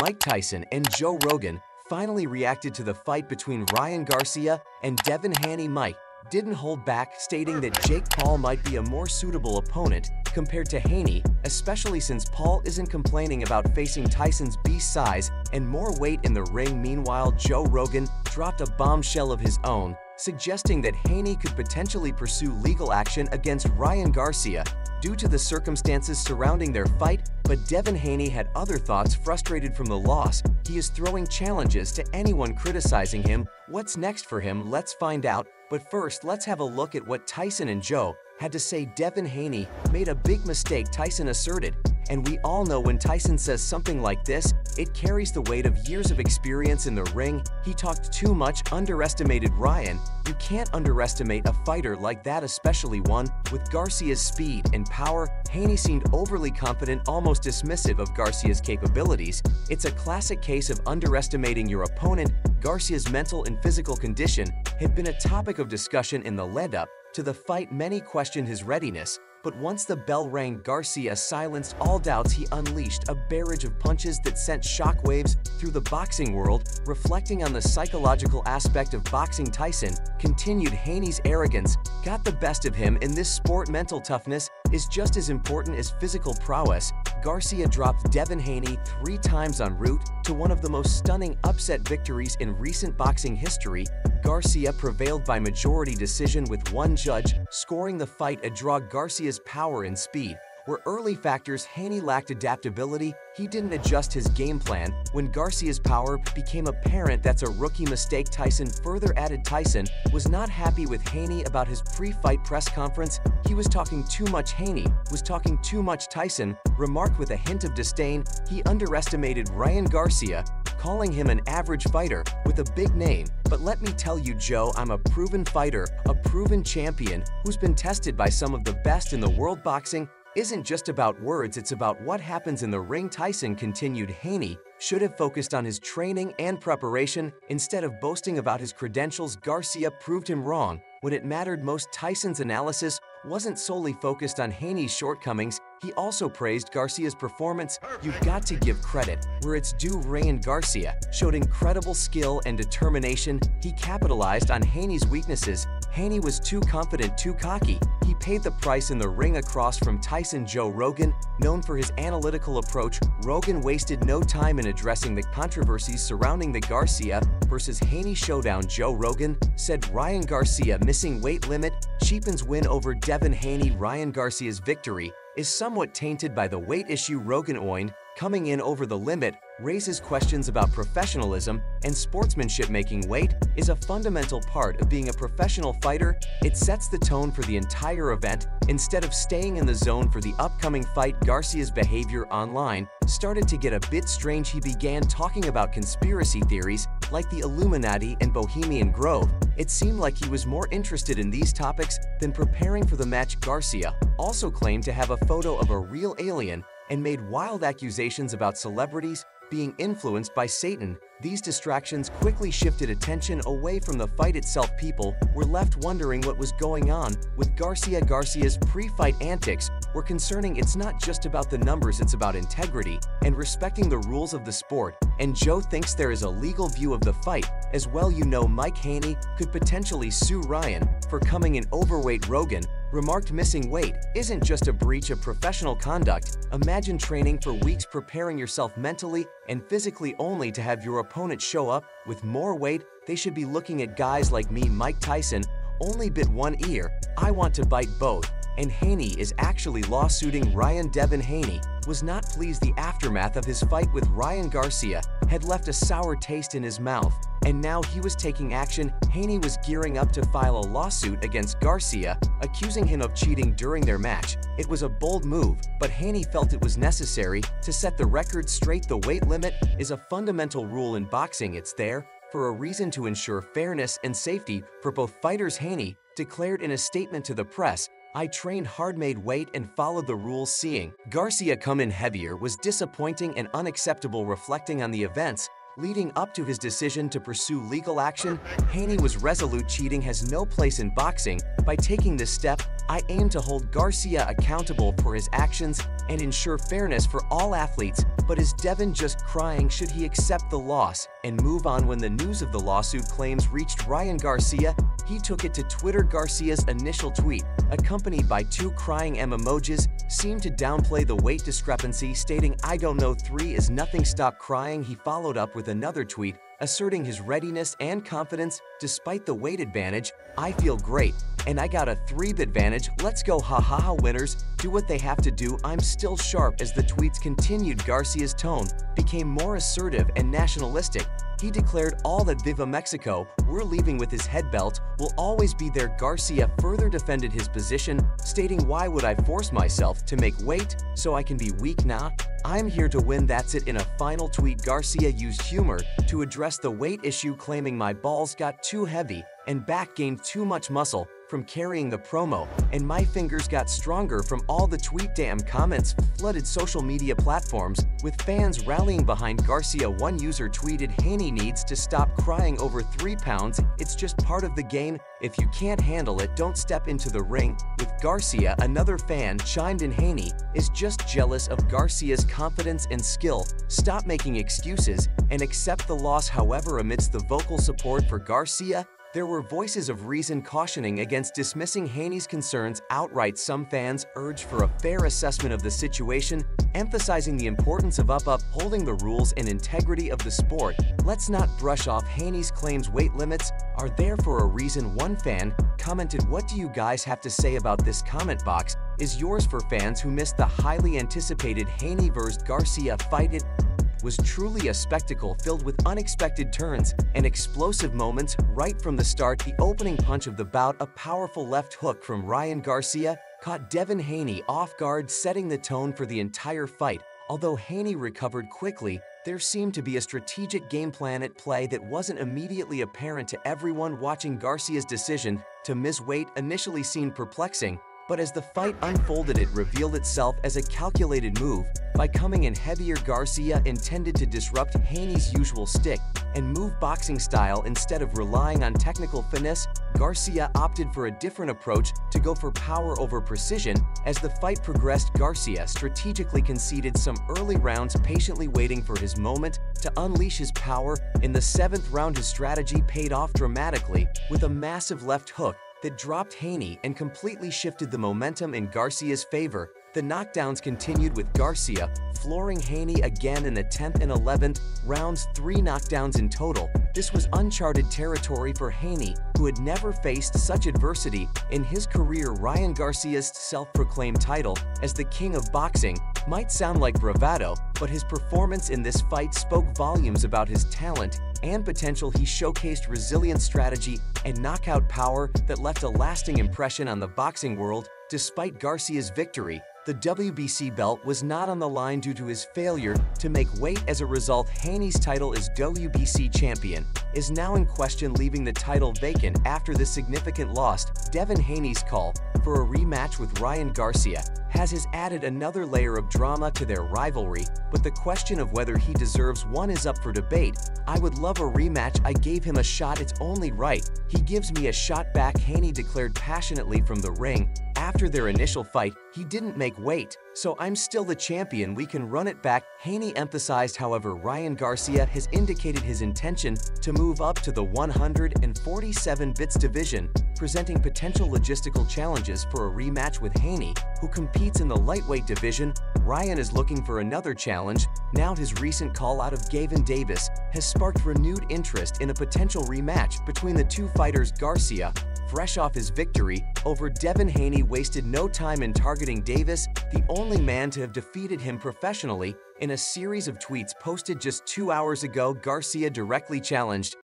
Mike Tyson and Joe Rogan finally reacted to the fight between Ryan Garcia and Devin Haney Mike didn't hold back, stating that Jake Paul might be a more suitable opponent compared to Haney, especially since Paul isn't complaining about facing Tyson's beast size and more weight in the ring. Meanwhile, Joe Rogan dropped a bombshell of his own, suggesting that Haney could potentially pursue legal action against Ryan Garcia due to the circumstances surrounding their fight, but Devin Haney had other thoughts frustrated from the loss. He is throwing challenges to anyone criticizing him. What's next for him? Let's find out. But first, let's have a look at what Tyson and Joe had to say Devin Haney made a big mistake Tyson asserted. And we all know when Tyson says something like this, it carries the weight of years of experience in the ring. He talked too much, underestimated Ryan. You can't underestimate a fighter like that, especially one with Garcia's speed and power. Haney seemed overly confident, almost dismissive of Garcia's capabilities. It's a classic case of underestimating your opponent. Garcia's mental and physical condition had been a topic of discussion in the lead-up to the fight, many questioned his readiness, but once the bell rang, Garcia silenced all doubts he unleashed a barrage of punches that sent shockwaves through the boxing world, reflecting on the psychological aspect of boxing Tyson, continued Haney's arrogance, got the best of him in this sport mental toughness is just as important as physical prowess. Garcia dropped Devin Haney three times en route to one of the most stunning upset victories in recent boxing history, Garcia prevailed by majority decision with one judge, scoring the fight a draw Garcia's power and speed. Where early factors Haney lacked adaptability, he didn't adjust his game plan. When Garcia's power became apparent that's a rookie mistake Tyson further added Tyson was not happy with Haney about his pre-fight press conference. He was talking too much Haney, was talking too much Tyson, remarked with a hint of disdain, he underestimated Ryan Garcia, calling him an average fighter with a big name. But let me tell you, Joe, I'm a proven fighter, a proven champion who's been tested by some of the best in the world boxing isn't just about words, it's about what happens in the ring. Tyson continued Haney should have focused on his training and preparation instead of boasting about his credentials. Garcia proved him wrong. When it mattered most, Tyson's analysis wasn't solely focused on Haney's shortcomings, he also praised Garcia's performance. You've got to give credit where it's due Ryan Garcia showed incredible skill and determination. He capitalized on Haney's weaknesses. Haney was too confident, too cocky. He paid the price in the ring across from Tyson Joe Rogan. Known for his analytical approach, Rogan wasted no time in addressing the controversies surrounding the Garcia versus Haney showdown. Joe Rogan said Ryan Garcia missing weight limit cheapens win over Devin Haney. Ryan Garcia's victory is somewhat tainted by the weight issue Rogan oined, coming in over the limit raises questions about professionalism and sportsmanship making weight is a fundamental part of being a professional fighter. It sets the tone for the entire event. Instead of staying in the zone for the upcoming fight, Garcia's behavior online started to get a bit strange. He began talking about conspiracy theories like the Illuminati and Bohemian Grove. It seemed like he was more interested in these topics than preparing for the match. Garcia also claimed to have a photo of a real alien and made wild accusations about celebrities being influenced by Satan. These distractions quickly shifted attention away from the fight itself. People were left wondering what was going on with Garcia. Garcia's pre-fight antics were concerning. It's not just about the numbers, it's about integrity and respecting the rules of the sport. And Joe thinks there is a legal view of the fight. As well, you know Mike Haney could potentially sue Ryan for coming in overweight Rogan remarked missing weight isn't just a breach of professional conduct. Imagine training for weeks preparing yourself mentally and physically only to have your opponent show up with more weight. They should be looking at guys like me, Mike Tyson, only bit one ear. I want to bite both and Haney is actually lawsuiting Ryan Devin Haney, was not pleased the aftermath of his fight with Ryan Garcia had left a sour taste in his mouth, and now he was taking action. Haney was gearing up to file a lawsuit against Garcia, accusing him of cheating during their match. It was a bold move, but Haney felt it was necessary to set the record straight. The weight limit is a fundamental rule in boxing. It's there for a reason to ensure fairness and safety for both fighters. Haney declared in a statement to the press I trained hard made weight and followed the rules seeing Garcia come in heavier was disappointing and unacceptable reflecting on the events leading up to his decision to pursue legal action, Haney was resolute cheating has no place in boxing. By taking this step, I aim to hold Garcia accountable for his actions and ensure fairness for all athletes. But is Devin just crying should he accept the loss and move on when the news of the lawsuit claims reached Ryan Garcia? He took it to Twitter Garcia's initial tweet, accompanied by two crying M emojis, seemed to downplay the weight discrepancy, stating I don't know 3 is nothing stop crying. He followed up with another tweet, asserting his readiness and confidence despite the weight advantage. I feel great, and I got a 3 bit advantage. Let's go ha ha ha winners, do what they have to do. I'm still sharp as the tweets continued. Garcia's tone became more assertive and nationalistic, he declared all that Viva Mexico, we're leaving with his head belt, will always be there. Garcia further defended his position, stating why would I force myself to make weight so I can be weak now? I'm here to win that's it in a final tweet Garcia used humor to address the weight issue claiming my balls got too heavy and back gained too much muscle from carrying the promo, and my fingers got stronger from all the tweet damn comments flooded social media platforms, with fans rallying behind Garcia. One user tweeted Haney needs to stop crying over 3 pounds, it's just part of the game, if you can't handle it don't step into the ring. With Garcia, another fan chimed in Haney is just jealous of Garcia's confidence and skill, stop making excuses, and accept the loss however amidst the vocal support for Garcia, there were voices of reason cautioning against dismissing Haney's concerns outright. Some fans urged for a fair assessment of the situation, emphasizing the importance of up upholding the rules and integrity of the sport. Let's not brush off Haney's claims weight limits are there for a reason. One fan commented, What do you guys have to say about this comment box? Is yours for fans who missed the highly anticipated Haney vs. Garcia fight? It was truly a spectacle filled with unexpected turns and explosive moments right from the start. The opening punch of the bout, a powerful left hook from Ryan Garcia, caught Devin Haney off guard, setting the tone for the entire fight. Although Haney recovered quickly, there seemed to be a strategic game plan at play that wasn't immediately apparent to everyone watching Garcia's decision to miss weight initially seemed perplexing, but as the fight unfolded it revealed itself as a calculated move. By coming in heavier Garcia intended to disrupt Haney's usual stick and move boxing style instead of relying on technical finesse, Garcia opted for a different approach to go for power over precision. As the fight progressed Garcia strategically conceded some early rounds patiently waiting for his moment to unleash his power. In the seventh round his strategy paid off dramatically with a massive left hook that dropped Haney and completely shifted the momentum in Garcia's favor. The knockdowns continued with Garcia flooring Haney again in the 10th and 11th rounds, three knockdowns in total. This was uncharted territory for Haney, who had never faced such adversity in his career. Ryan Garcia's self-proclaimed title as the king of boxing might sound like bravado, but his performance in this fight spoke volumes about his talent and potential. He showcased resilient strategy and knockout power that left a lasting impression on the boxing world. Despite Garcia's victory, the WBC belt was not on the line due to his failure to make weight as a result Haney's title as WBC champion is now in question leaving the title vacant after the significant loss. Devin Haney's call for a rematch with Ryan Garcia has his added another layer of drama to their rivalry, but the question of whether he deserves one is up for debate. I would love a rematch, I gave him a shot, it's only right. He gives me a shot back, Haney declared passionately from the ring. After their initial fight, he didn't make weight, so I'm still the champion, we can run it back. Haney emphasized, however, Ryan Garcia has indicated his intention to move up to the 147 bits division, presenting potential logistical challenges for a rematch with Haney, who competes in the lightweight division. Ryan is looking for another challenge. Now his recent call out of Gervonta Davis has sparked renewed interest in a potential rematch between the two fighters Garcia fresh off his victory over Devin Haney wasted no time in targeting Davis, the only man to have defeated him professionally. In a series of tweets posted just two hours ago, Garcia directly challenged